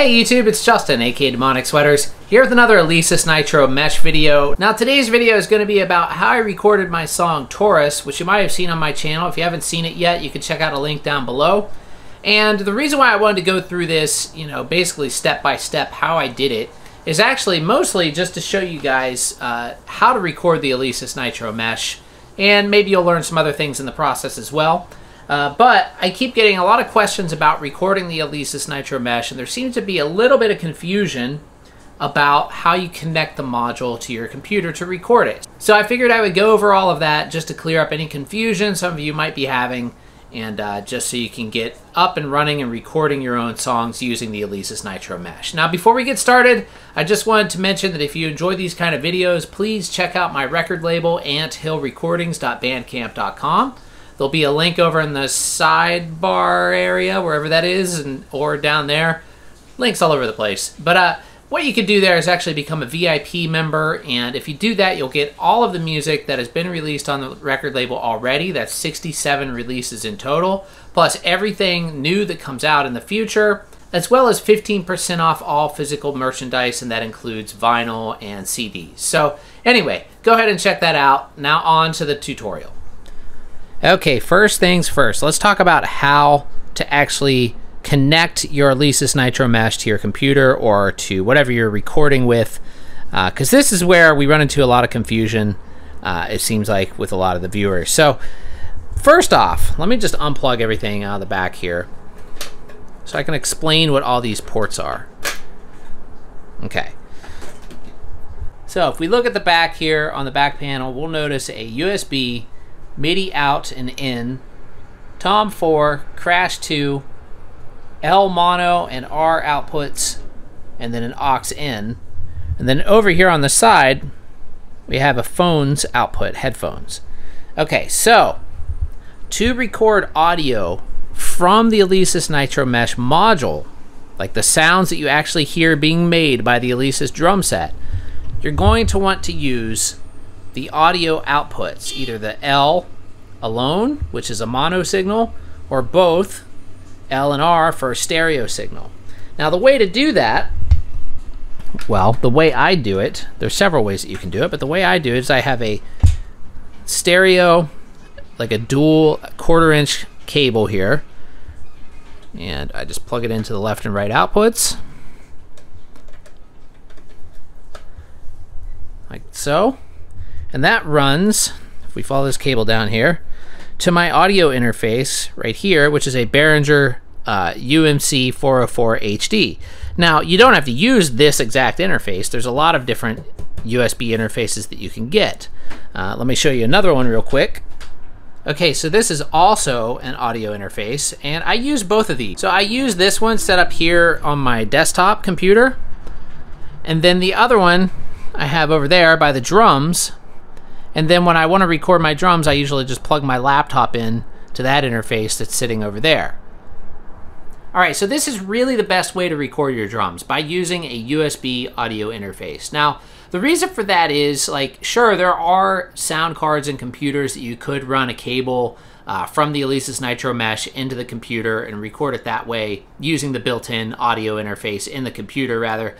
Hey YouTube, it's Justin, aka Demonic Sweaters, here with another Alesis Nitro Mesh video. Now today's video is going to be about how I recorded my song Taurus, which you might have seen on my channel. If you haven't seen it yet, you can check out a link down below. And the reason why I wanted to go through this, you know, basically step by step how I did it, is actually mostly just to show you guys uh, how to record the Alesis Nitro Mesh, and maybe you'll learn some other things in the process as well. Uh, but I keep getting a lot of questions about recording the Alesis Nitro Mesh, and there seems to be a little bit of confusion about how you connect the module to your computer to record it. So I figured I would go over all of that just to clear up any confusion some of you might be having, and uh, just so you can get up and running and recording your own songs using the Alesis Nitro Mesh. Now before we get started, I just wanted to mention that if you enjoy these kind of videos, please check out my record label, anthillrecordings.bandcamp.com. There'll be a link over in the sidebar area, wherever that is, and or down there. Links all over the place. But uh, what you can do there is actually become a VIP member, and if you do that, you'll get all of the music that has been released on the record label already. That's 67 releases in total, plus everything new that comes out in the future, as well as 15% off all physical merchandise, and that includes vinyl and CDs. So anyway, go ahead and check that out. Now on to the tutorial. Okay, first things first, let's talk about how to actually connect your Alesis Nitro Mesh to your computer or to whatever you're recording with, because uh, this is where we run into a lot of confusion, uh, it seems like, with a lot of the viewers. So, first off, let me just unplug everything out of the back here so I can explain what all these ports are. Okay. So, if we look at the back here on the back panel, we'll notice a USB MIDI out and in, Tom 4, Crash 2, L mono and R outputs, and then an aux in. And then over here on the side, we have a phone's output, headphones. Okay, so to record audio from the Alesis Nitro Mesh module, like the sounds that you actually hear being made by the Alesis drum set, you're going to want to use the audio outputs, either the L alone, which is a mono signal, or both, L and R for a stereo signal. Now the way to do that, well, the way I do it, there's several ways that you can do it, but the way I do it is I have a stereo, like a dual quarter inch cable here, and I just plug it into the left and right outputs. Like so. And that runs, if we follow this cable down here, to my audio interface right here, which is a Behringer uh, UMC 404 HD. Now, you don't have to use this exact interface. There's a lot of different USB interfaces that you can get. Uh, let me show you another one real quick. Okay, so this is also an audio interface, and I use both of these. So I use this one set up here on my desktop computer, and then the other one I have over there by the drums, and then when I want to record my drums, I usually just plug my laptop in to that interface that's sitting over there. All right, so this is really the best way to record your drums by using a USB audio interface. Now, the reason for that is like, sure, there are sound cards and computers that you could run a cable uh, from the Alesis Nitro Mesh into the computer and record it that way using the built-in audio interface in the computer rather.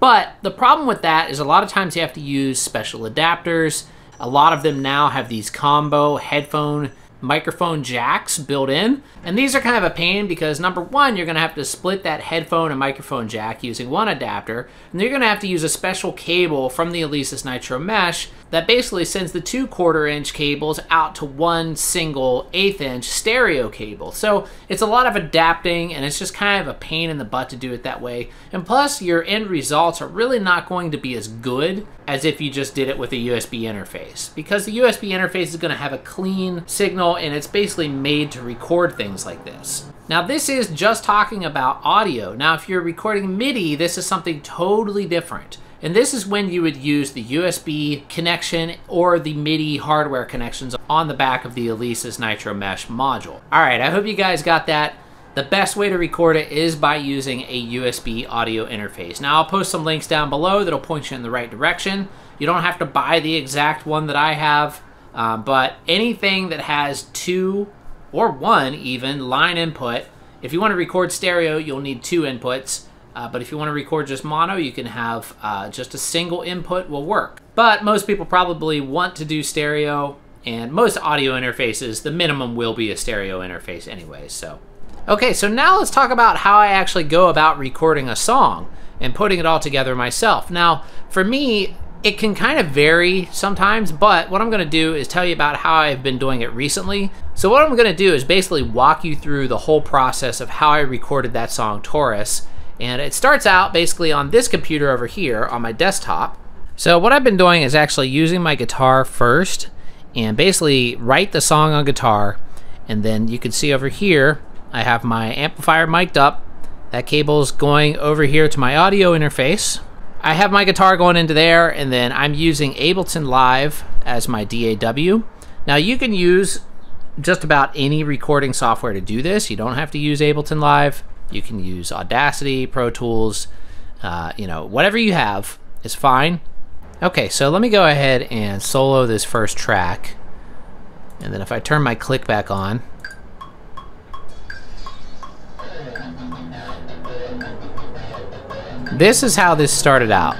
But the problem with that is a lot of times you have to use special adapters. A lot of them now have these combo headphone microphone jacks built in. And these are kind of a pain because number one, you're gonna have to split that headphone and microphone jack using one adapter. And you're gonna have to use a special cable from the Alesis Nitro Mesh that basically sends the two quarter inch cables out to one single eighth inch stereo cable. So it's a lot of adapting and it's just kind of a pain in the butt to do it that way. And plus your end results are really not going to be as good as if you just did it with a USB interface because the USB interface is going to have a clean signal and it's basically made to record things like this. Now this is just talking about audio. Now if you're recording MIDI, this is something totally different. And this is when you would use the USB connection or the MIDI hardware connections on the back of the Alesis Nitro Mesh module. All right, I hope you guys got that. The best way to record it is by using a USB audio interface. Now I'll post some links down below that'll point you in the right direction. You don't have to buy the exact one that I have, uh, but anything that has two or one even line input, if you want to record stereo, you'll need two inputs Uh, but if you want to record just mono, you can have uh, just a single input will work. But most people probably want to do stereo, and most audio interfaces, the minimum will be a stereo interface anyway. So, okay, so now let's talk about how I actually go about recording a song and putting it all together myself. Now, for me, it can kind of vary sometimes, but what I'm going to do is tell you about how I've been doing it recently. So, what I'm going to do is basically walk you through the whole process of how I recorded that song, Taurus. And it starts out basically on this computer over here on my desktop. So, what I've been doing is actually using my guitar first and basically write the song on guitar. And then you can see over here, I have my amplifier mic'd up. That cable's going over here to my audio interface. I have my guitar going into there, and then I'm using Ableton Live as my DAW. Now you can use just about any recording software to do this. You don't have to use Ableton Live. You can use Audacity, Pro Tools, uh, you know, whatever you have is fine. Okay, so let me go ahead and solo this first track. And then if I turn my click back on, This is how this started out.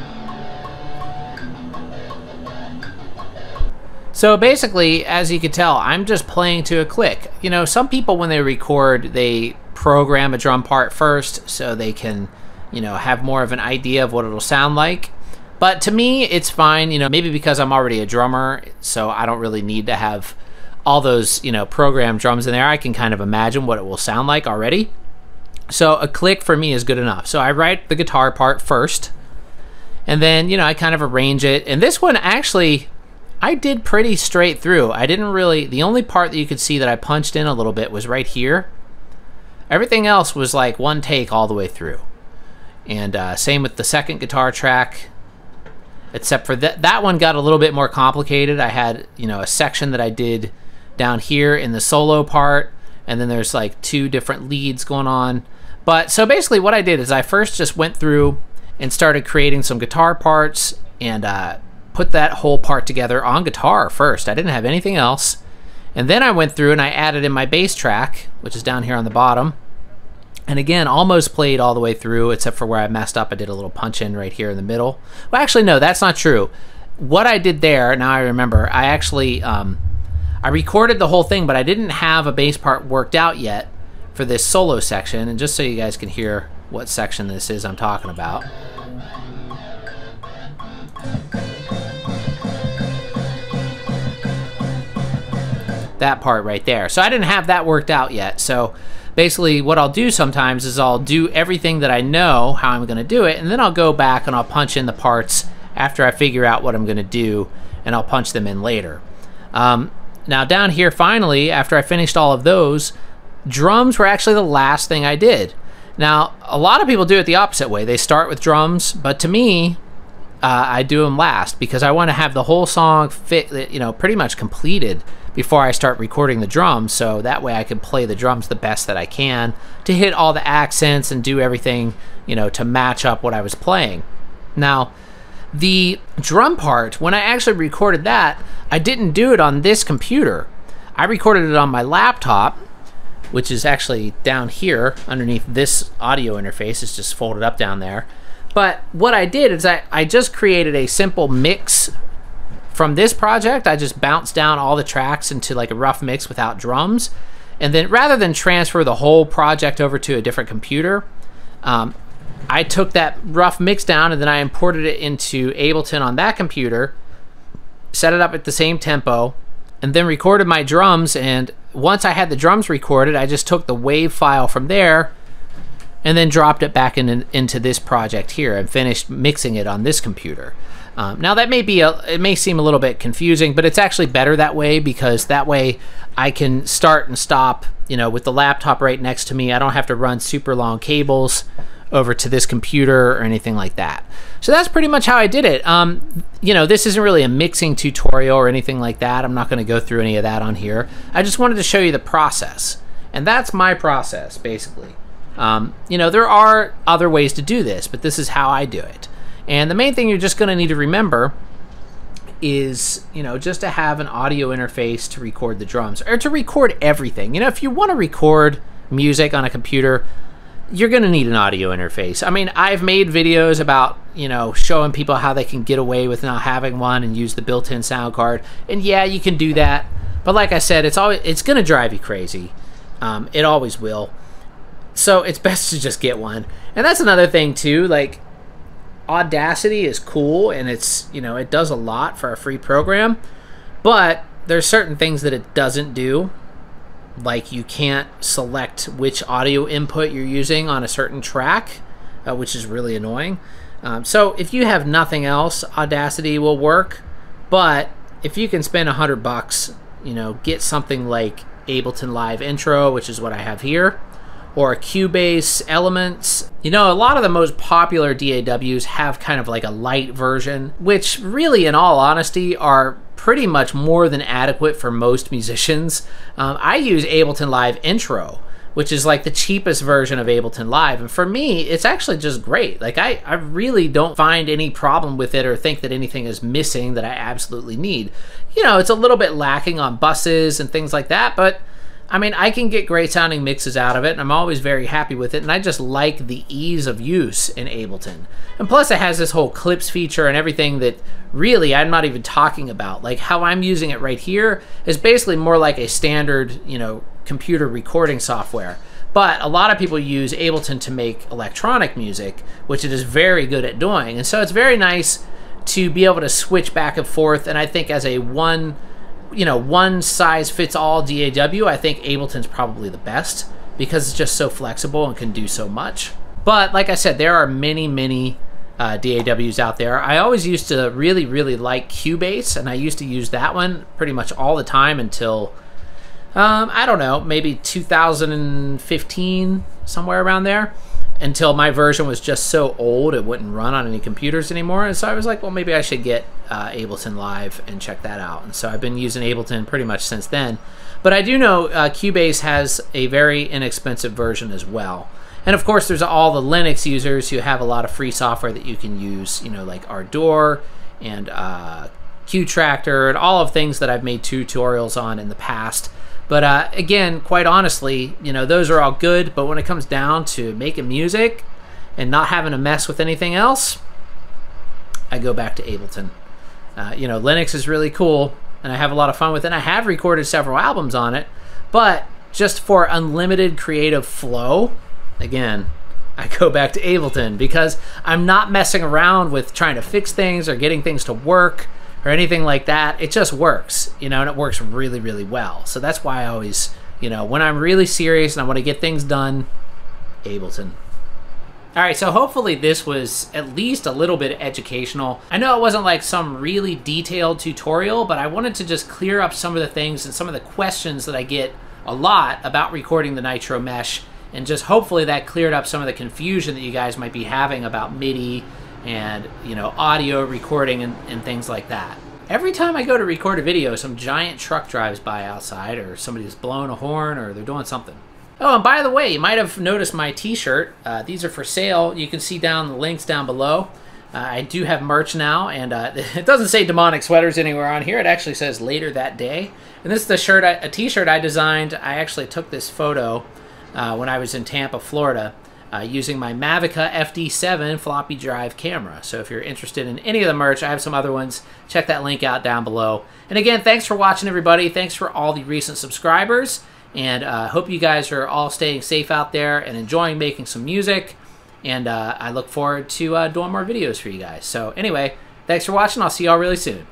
So basically, as you can tell, I'm just playing to a click. You know, some people when they record, they program a drum part first so they can, you know, have more of an idea of what it'll sound like. But to me, it's fine, you know, maybe because I'm already a drummer, so I don't really need to have all those, you know, programmed drums in there. I can kind of imagine what it will sound like already. So a click for me is good enough. So I write the guitar part first, and then, you know, I kind of arrange it. And this one actually, I did pretty straight through. I didn't really, the only part that you could see that I punched in a little bit was right here. Everything else was like one take all the way through. And uh, same with the second guitar track, except for that, that one got a little bit more complicated. I had, you know, a section that I did down here in the solo part, and then there's like two different leads going on. But so basically, what I did is I first just went through and started creating some guitar parts and uh, put that whole part together on guitar first. I didn't have anything else. And then I went through and I added in my bass track, which is down here on the bottom. And again, almost played all the way through, except for where I messed up. I did a little punch in right here in the middle. Well, actually, no, that's not true. What I did there, now I remember, I actually um, I recorded the whole thing, but I didn't have a bass part worked out yet for this solo section. And just so you guys can hear what section this is I'm talking about. That part right there. So I didn't have that worked out yet. So basically what I'll do sometimes is I'll do everything that I know how I'm going to do it and then I'll go back and I'll punch in the parts after I figure out what I'm going to do and I'll punch them in later. Um, now down here, finally, after I finished all of those, drums were actually the last thing I did. Now, a lot of people do it the opposite way. They start with drums, but to me, uh, I do them last because I want to have the whole song fit, you know, pretty much completed before I start recording the drums. So that way I can play the drums the best that I can to hit all the accents and do everything, you know, to match up what I was playing. Now, the drum part, when I actually recorded that, I didn't do it on this computer. I recorded it on my laptop, which is actually down here underneath this audio interface. It's just folded up down there. But what I did is I, I just created a simple mix from this project. I just bounced down all the tracks into like a rough mix without drums. And then rather than transfer the whole project over to a different computer, um, I took that rough mix down and then I imported it into Ableton on that computer, set it up at the same tempo, and then recorded my drums. And once I had the drums recorded, I just took the wave file from there and then dropped it back in, into this project here and finished mixing it on this computer. Um, now that may be a, it may seem a little bit confusing, but it's actually better that way because that way I can start and stop, you know, with the laptop right next to me. I don't have to run super long cables over to this computer or anything like that. So that's pretty much how I did it. Um, you know, this isn't really a mixing tutorial or anything like that. I'm not going to go through any of that on here. I just wanted to show you the process. And that's my process, basically. Um, you know, there are other ways to do this, but this is how I do it. And the main thing you're just going to need to remember is, you know, just to have an audio interface to record the drums or to record everything. You know, if you want to record music on a computer, you're going to need an audio interface. I mean, I've made videos about, you know, showing people how they can get away with not having one and use the built-in sound card. And yeah, you can do that. But like I said, it's always it's going to drive you crazy. Um, it always will. So it's best to just get one. And that's another thing too, like Audacity is cool and it's, you know, it does a lot for a free program, but there's certain things that it doesn't do like you can't select which audio input you're using on a certain track, uh, which is really annoying. Um, so if you have nothing else, Audacity will work. But if you can spend a hundred bucks, you know, get something like Ableton Live Intro, which is what I have here, or Cubase Elements. You know, a lot of the most popular DAWs have kind of like a light version, which really, in all honesty, are pretty much more than adequate for most musicians. Um, I use Ableton Live Intro, which is like the cheapest version of Ableton Live. And for me, it's actually just great. Like, I, I really don't find any problem with it or think that anything is missing that I absolutely need. You know, it's a little bit lacking on buses and things like that, but I mean, I can get great sounding mixes out of it, and I'm always very happy with it, and I just like the ease of use in Ableton. And plus, it has this whole clips feature and everything that really I'm not even talking about. Like, how I'm using it right here is basically more like a standard, you know, computer recording software. But a lot of people use Ableton to make electronic music, which it is very good at doing. And so it's very nice to be able to switch back and forth, and I think as a one you know, one size fits all DAW, I think Ableton's probably the best because it's just so flexible and can do so much. But like I said, there are many, many uh, DAWs out there. I always used to really, really like Cubase, and I used to use that one pretty much all the time until, um, I don't know, maybe 2015, somewhere around there until my version was just so old it wouldn't run on any computers anymore. And so I was like, well, maybe I should get uh, Ableton Live and check that out. And so I've been using Ableton pretty much since then. But I do know uh, Cubase has a very inexpensive version as well. And of course, there's all the Linux users who have a lot of free software that you can use, you know, like Ardour and uh, Qtractor and all of things that I've made tutorials on in the past. But uh, again, quite honestly, you know, those are all good. But when it comes down to making music and not having to mess with anything else, I go back to Ableton. Uh, you know, Linux is really cool, and I have a lot of fun with it. And I have recorded several albums on it, but just for unlimited creative flow, again, I go back to Ableton because I'm not messing around with trying to fix things or getting things to work or anything like that. It just works, you know, and it works really, really well. So that's why I always, you know, when I'm really serious and I want to get things done, Ableton. All right, so hopefully this was at least a little bit educational. I know it wasn't like some really detailed tutorial, but I wanted to just clear up some of the things and some of the questions that I get a lot about recording the Nitro Mesh, and just hopefully that cleared up some of the confusion that you guys might be having about MIDI and you know audio recording and, and things like that. Every time I go to record a video, some giant truck drives by outside, or somebody's blowing a horn, or they're doing something. Oh, and by the way, you might have noticed my T-shirt. Uh, these are for sale. You can see down the links down below. Uh, I do have merch now, and uh, it doesn't say demonic sweaters anywhere on here. It actually says later that day. And this is the shirt, I, a T-shirt I designed. I actually took this photo uh, when I was in Tampa, Florida uh, using my Mavica FD7 floppy drive camera. So if you're interested in any of the merch, I have some other ones. Check that link out down below. And again, thanks for watching, everybody. Thanks for all the recent subscribers. And I uh, hope you guys are all staying safe out there and enjoying making some music. And uh, I look forward to uh, doing more videos for you guys. So anyway, thanks for watching. I'll see y'all really soon.